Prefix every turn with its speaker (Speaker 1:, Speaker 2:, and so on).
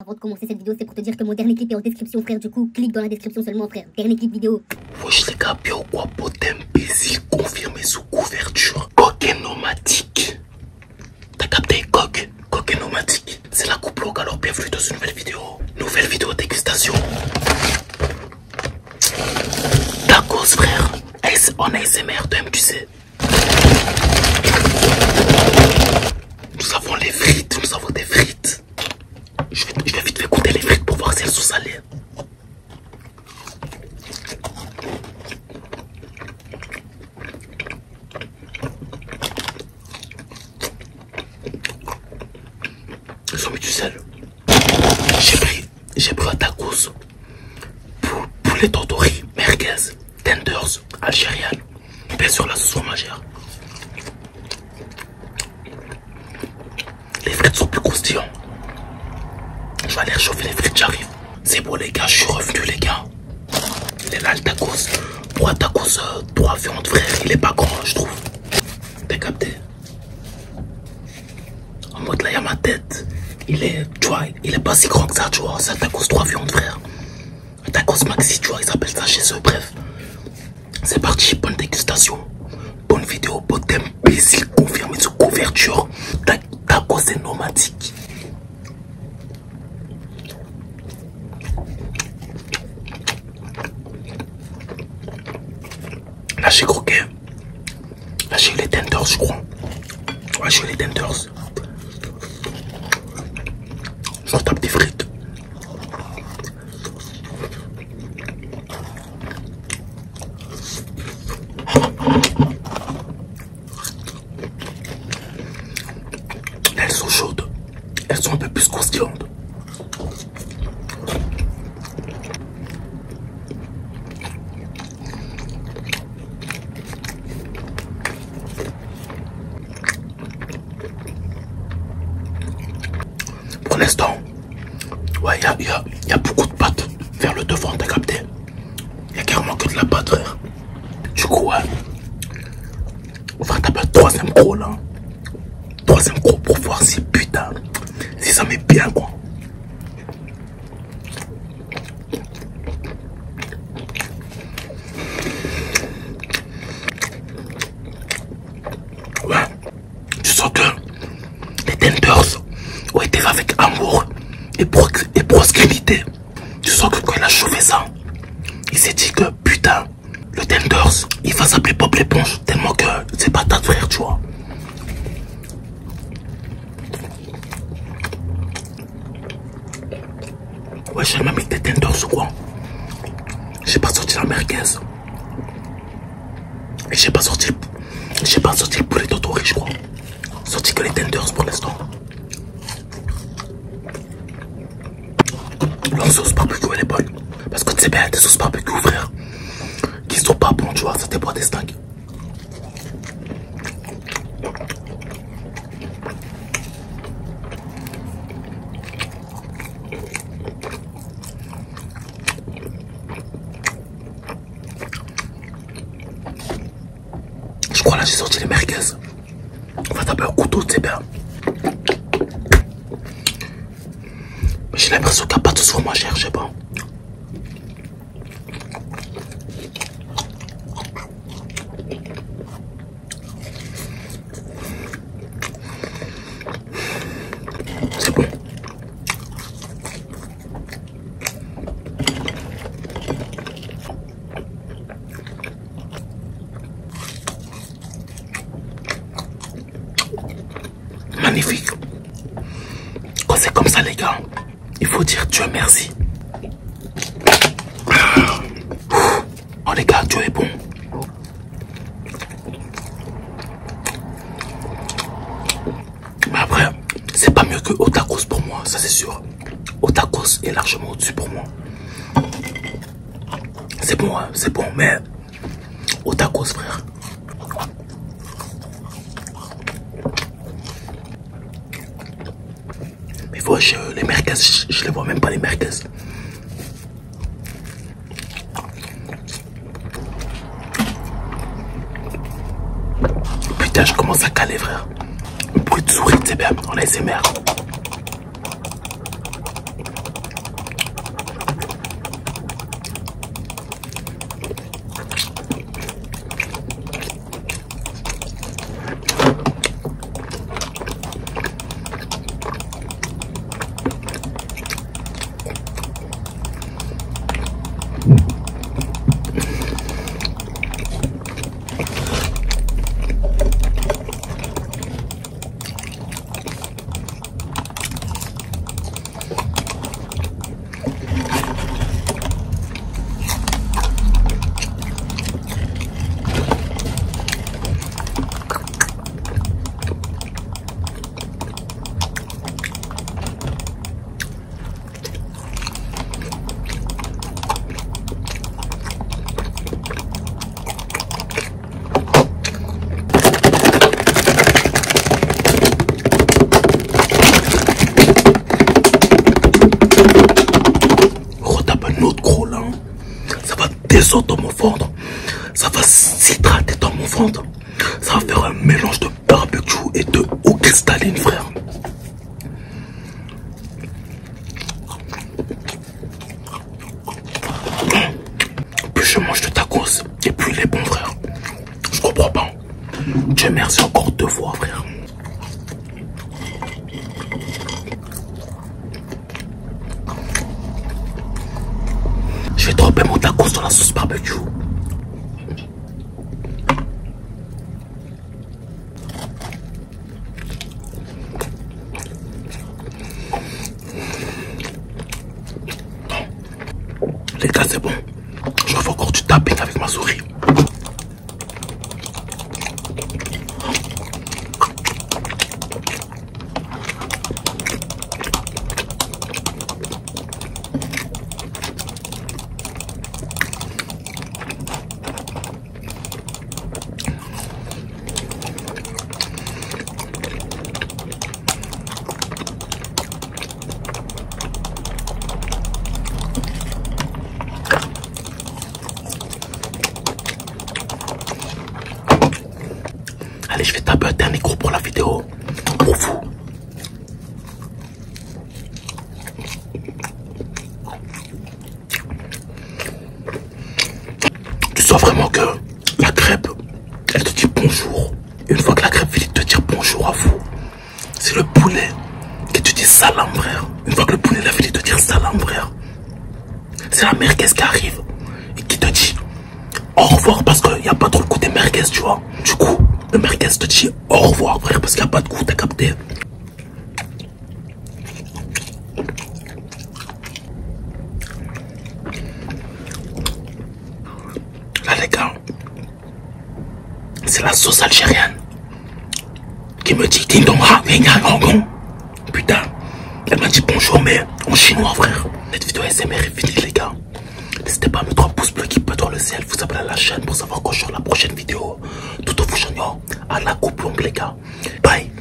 Speaker 1: Avant de commencer cette vidéo, c'est pour te dire que mon dernier clip est en description, frère. Du coup, clique dans la description seulement, frère. Dernier clip vidéo.
Speaker 2: Wesh les gars, bien ou quoi, pote imbécile confirmé sous couverture. Coq nomadique. T'as capté coq? Coq nomadique. C'est la coupe log, alors bienvenue dans une nouvelle vidéo. Nouvelle vidéo dégustation. Tacos frère. En ASMR de MQC. Nous avons les frites, nous avons des frites. Je vais, je vais vite fait goûter les frites pour voir si elles sont salées. Elles ont mis du sel. J'ai pris, j'ai pris un tacos. Poulet tortori, merguez, tenders, algérienne. Bien sûr la sauce fromagère. Les frites sont plus croustillantes. Je vais aller réchauffer les frites, j'arrive. C'est bon les gars, je suis revenu les gars. Il est là le tacos. Pour un tacos, euh, trois viandes frère, il est pas grand je trouve. T'as capté? En mode là, il y a ma tête. Il est, tu vois, il est pas si grand que ça, tu vois. C'est un tacos trois viandes frère. Un tacos maxi, tu vois, ils appellent ça chez eux, bref. C'est parti, bonne dégustation. Bonne vidéo, bon imbécile confirmé sur couverture. Ta- Tacos c'est nomadique. Là j'ai croqué. Là j'ai eu les tenders, je crois. Ouais, j'ai eu les tenders. Je tape des frites. Là, elles sont chaudes. Elles sont un peu plus croustillantes. Pour l'instant, ouais, il y a, y y a beaucoup de pâtes vers le devant, t'as capté? Il y a carrément que de la pâte, frère. Du coup, ouais. On va taper un troisième gros là. Troisième gros pour voir si putain, si ça met bien quoi. Ouais, tu sens que les tenders ont été avec amour et, pro et proximité. Tu sens que quand il a chauffé ça, il s'est dit que putain, le tenders, il va s'appeler Pop l'éponge tellement que c'est pas ta frère, tu vois. J'ai même mis des tenders ou quoi. J'ai pas sorti la merguez. J'ai pas sorti, j'ai pas sorti le poulet d'autori, je crois. Sorti que les tenders pour l'instant. Leur sauce barbecue, elle est bonne. Parce que tu sais bien, des sauces barbecue, frère, qui sont pas bons, tu vois, ça dépend des snacks. J'ai sorti les merguez. On va taper un couteau, c'est bien. J'ai l'impression a pas de sauce fromagère, je sais pas. C'est bon. Magnifique. Quand c'est comme ça, les gars, il faut dire Dieu merci. Oh, les gars, Dieu est bon. Mais après, c'est pas mieux que Otakos pour moi, ça c'est sûr. Otakos est largement au-dessus pour moi. C'est bon, hein, c'est bon, mais Otakos, frère. Les merguez, je, les vois même pas les merguez. Putain, je commence à caler, frère. Bruit de souris, c'est bien, on ASMR. Liaison dans mon ventre. Ça va s'hydrater dans mon ventre. Ça va faire un mélange de barbecue et de eau cristalline, frère. Plus je mange de tacos, et plus il est bon, frère. Je comprends pas. Dieu merci encore deux fois, frère. Je vais tremper mon tacos dans la sauce barbecue. Les gars, c'est bon. Je refais encore du tapping avec ma souris. Allez, je vais taper un dernier pour la vidéo. Pour vous. Tu sens vraiment que la crêpe, elle te dit bonjour. Une fois que la crêpe finit de te dire bonjour à vous, c'est le poulet qui te dit salam, frère. Une fois que le poulet a fini de te dire salam, frère, c'est la merguez qui arrive et qui te dit au revoir parce qu'il n'y a pas trop le des merguez, tu vois. Du coup, le merguez te dit au revoir, frère, parce qu'il n'y a pas de goût, t'as capté. Là, les gars, c'est la sauce algérienne qui me dit Ding dong ha. Putain, elle m'a dit bonjour, mais en chinois, frère. Cette vidéo SMR est finie, les gars. N'hésitez pas à mettre un pouce bleu qui dans le ciel, vous abonner à la chaîne pour savoir quand je la prochaine vidéo. Tout au fou, à la coupe longue, les gars. Bye.